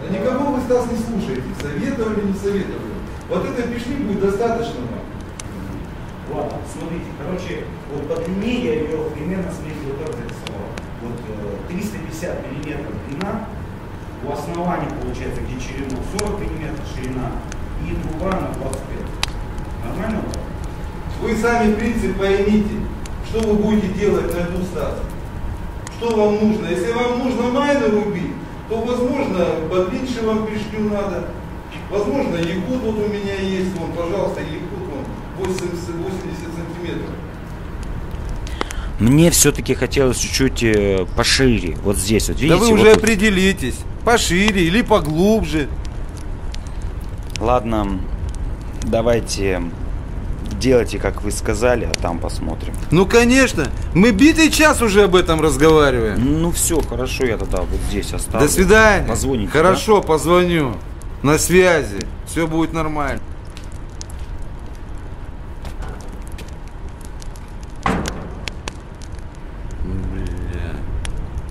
А никого вы, Стас, не слушаете. Советовали, не советовали. Вот этой пешли будет достаточно вам. Ладно, смотрите, короче, вот по длине я ее примерно, смотрите, вот так зарисовал. Вот э, 350 миллиметров длина, у основания получается, где черенок 40 миллиметров ширина и труба на 25. Нормально? Вы сами принцип поймите, что вы будете делать на эту Стас. Что вам нужно? Если вам нужно майны рубить, то, возможно, подлиннее вам пешню надо. Возможно, якут вот у меня есть, вон, пожалуйста, якут, вон, 80, 80 сантиметров. Мне все-таки хотелось чуть-чуть э, пошире. Вот здесь, вот видите? да вы вот уже тут. определитесь, пошире или поглубже. Ладно, давайте делайте, как вы сказали, а там посмотрим. Ну, конечно, мы битый час уже об этом разговариваем. Ну все, хорошо, я тогда вот здесь оставлю. До свидания. Позвоните. Хорошо, позвоню. На связи. Все будет нормально. Бля,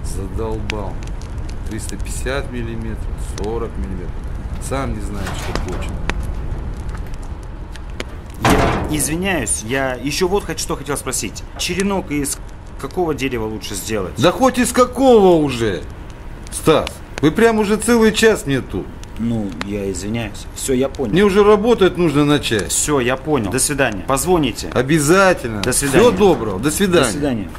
задолбал. 350 миллиметров, 40 миллиметров. Сам не знаю, что хочет. Извиняюсь, я еще вот хочу, что хотел спросить. Черенок из какого дерева лучше сделать? Да хоть из какого уже? Стас, вы прям уже целый час мне тут. Ну, я извиняюсь. Все, я понял. Мне уже работать нужно начать. Все, я понял. До свидания. Позвоните. Обязательно. До свидания. Всего доброго. До свидания. До свидания.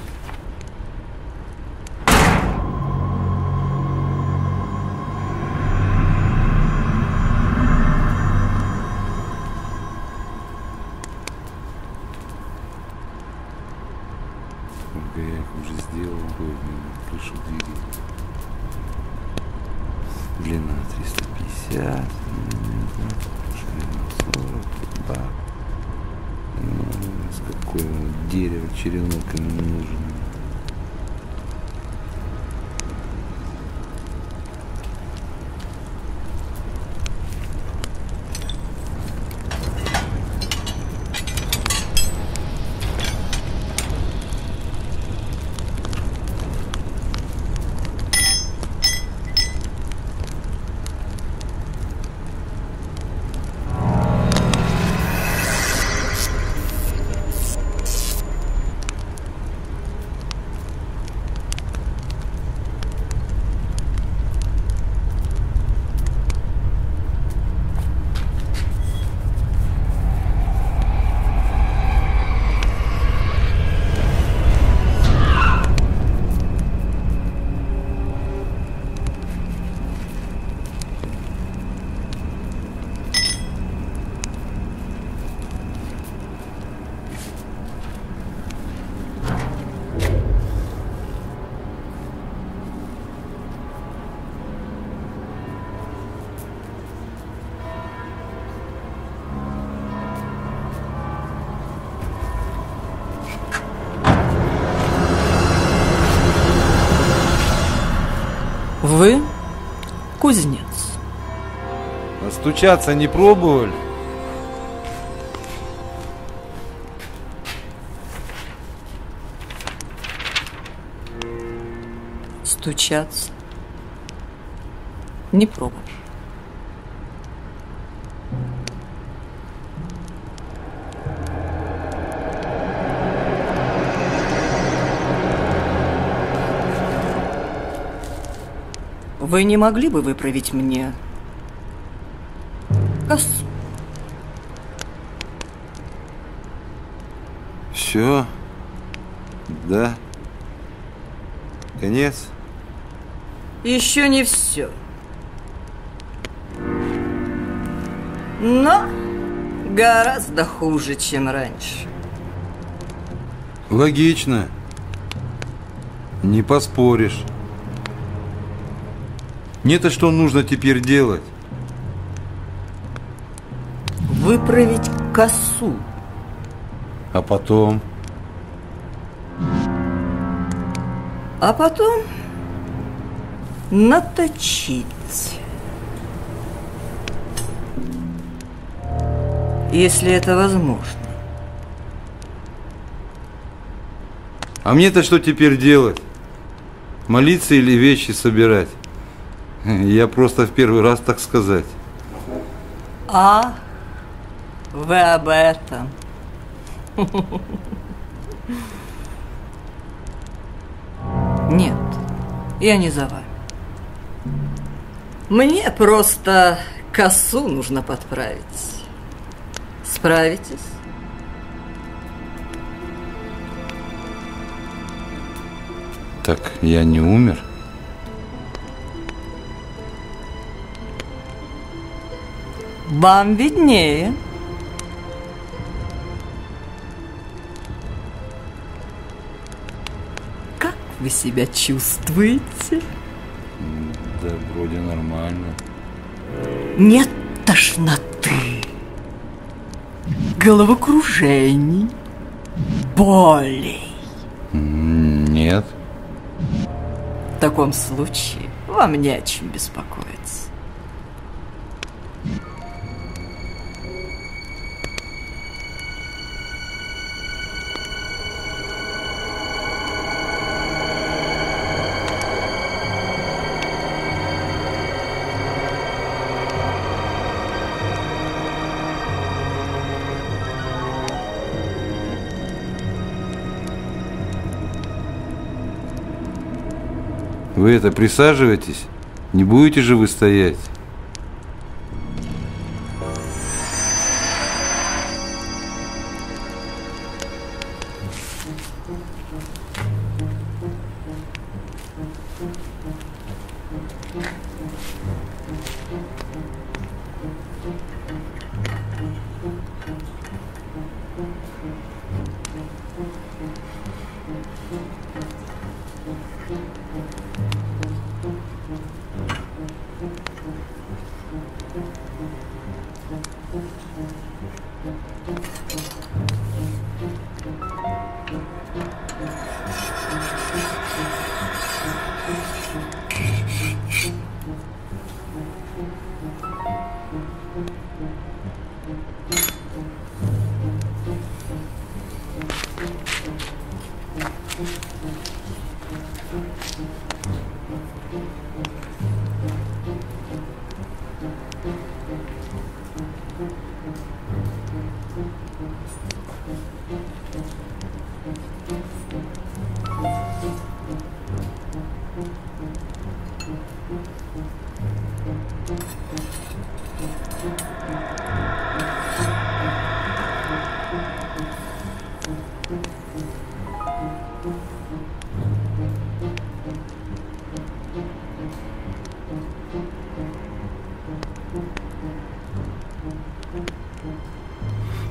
Длина 350 миллиметров, ширина 40, бак. Ну, какое дерево, черенок ему нужен. Кузнец. А стучаться не пробовали? Стучаться. Не пробовал. Вы не могли бы выправить мне косу? Все. Да. Конец. Еще не все. Но гораздо хуже, чем раньше. Логично. Не поспоришь. Мне-то что нужно теперь делать? Выправить косу. А потом? А потом наточить. Если это возможно. А мне-то что теперь делать? Молиться или вещи собирать? Я просто в первый раз, так сказать. А, вы об этом. Нет, я не за вами. Мне просто косу нужно подправить. Справитесь? Так я не умер? Вам виднее. Как вы себя чувствуете? Да вроде нормально. Нет тошноты, головокружений, болей. Нет. В таком случае вам не о чем беспокоиться. Вы это присаживайтесь. Не будете же вы стоять?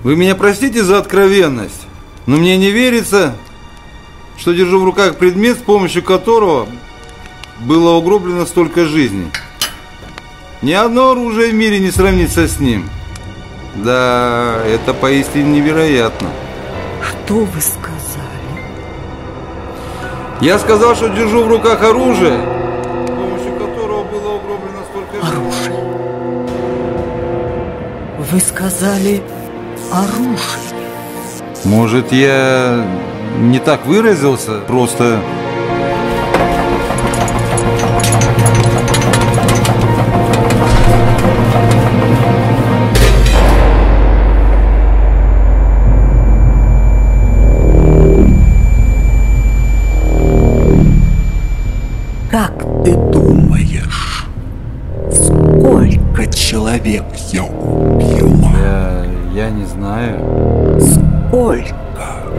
Вы меня простите за откровенность, но мне не верится, что держу в руках предмет, с помощью которого было угроблено столько жизней. Ни одно оружие в мире не сравнится с ним. Да, это поистине невероятно. Что вы сказали? Я сказал, что держу в руках оружие, с помощью которого было угроблено столько жизней. Оружие. Вы сказали оружие. Может, я не так выразился, просто... человек я убила? Я, я не знаю. Сколько?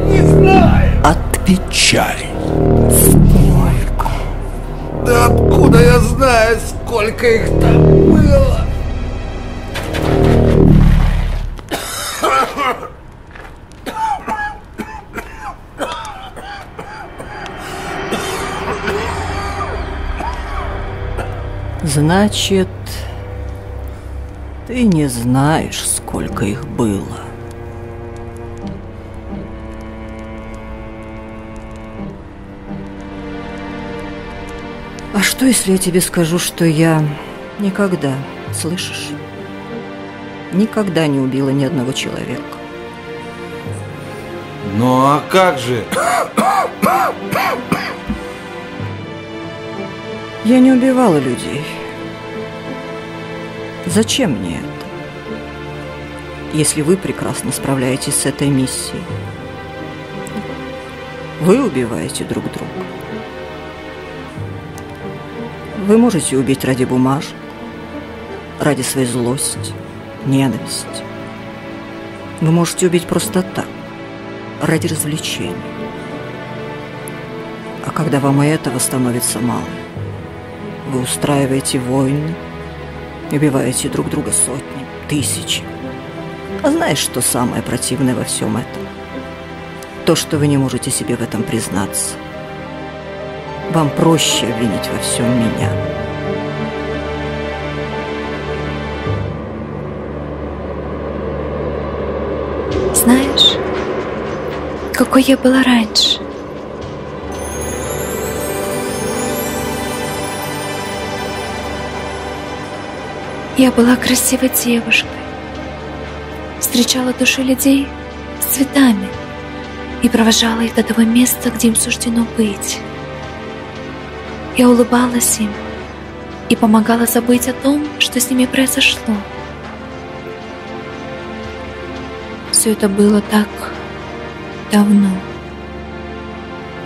Не знаю. Отвечай. Сколько? Да откуда я знаю, сколько их там было? Значит, ты не знаешь, сколько их было. А что, если я тебе скажу, что я никогда, слышишь, никогда не убила ни одного человека? Ну а как же? Я не убивала людей. Зачем мне это? Если вы прекрасно справляетесь с этой миссией. Вы убиваете друг друга. Вы можете убить ради бумажек, ради своей злости, ненависти. Вы можете убить просто так, ради развлечения. А когда вам и этого становится мало, вы устраиваете войны, убиваете друг друга сотни, тысячи. А знаешь, что самое противное во всем этом? То, что вы не можете себе в этом признаться. Вам проще обвинить во всем меня. Знаешь, какой я была раньше. Я была красивой девушкой. Встречала души людей с цветами и провожала их до того места, где им суждено быть. Я улыбалась им и помогала забыть о том, что с ними произошло. Все это было так давно.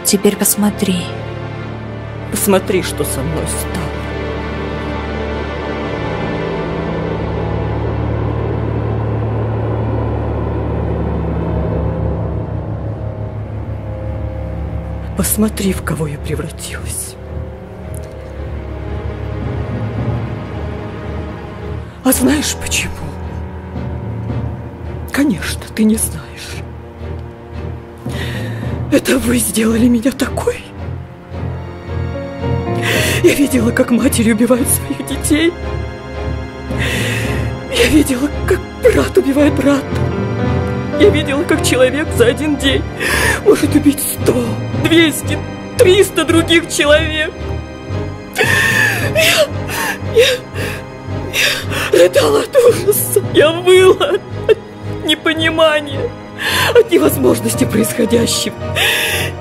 Теперь посмотри. Посмотри, что со мной стало. Посмотри, в кого я превратилась. А знаешь почему? Конечно, ты не знаешь. Это вы сделали меня такой. Я видела, как матери убивают своих детей. Я видела, как брат убивает брата. Я видела, как человек за один день может убить сто, двести, триста других человек. Я, я, я рыдала от ужаса. Я выла от непонимания, от невозможности происходящего.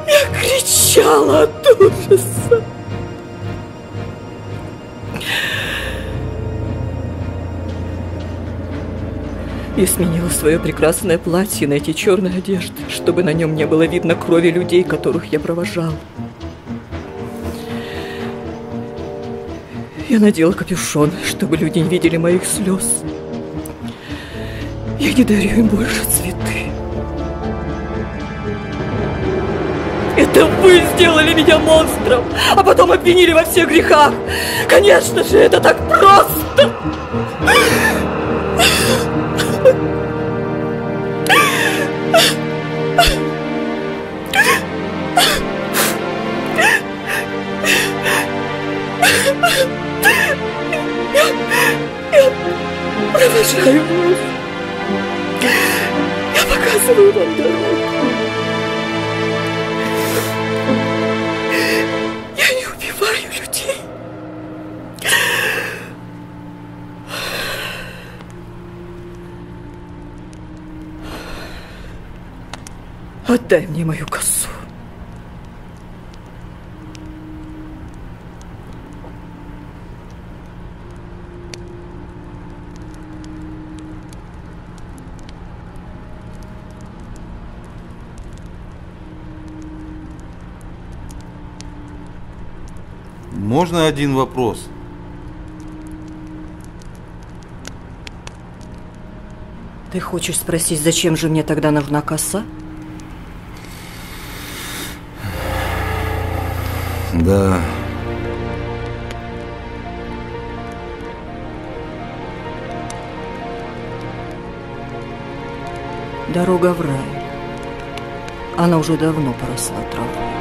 Я кричала от ужаса. Я сменила свое прекрасное платье на эти черные одежды, чтобы на нем не было видно крови людей, которых я провожал. Я надела капюшон, чтобы люди не видели моих слез. Я не дарю им больше цветы. Это вы сделали меня монстром, а потом обвинили во всех грехах. Конечно же, это так просто. Отдай мне мою косу. Можно один вопрос? Ты хочешь спросить, зачем же мне тогда нужна коса? Да. Дорога в рай. Она уже давно поросла травой.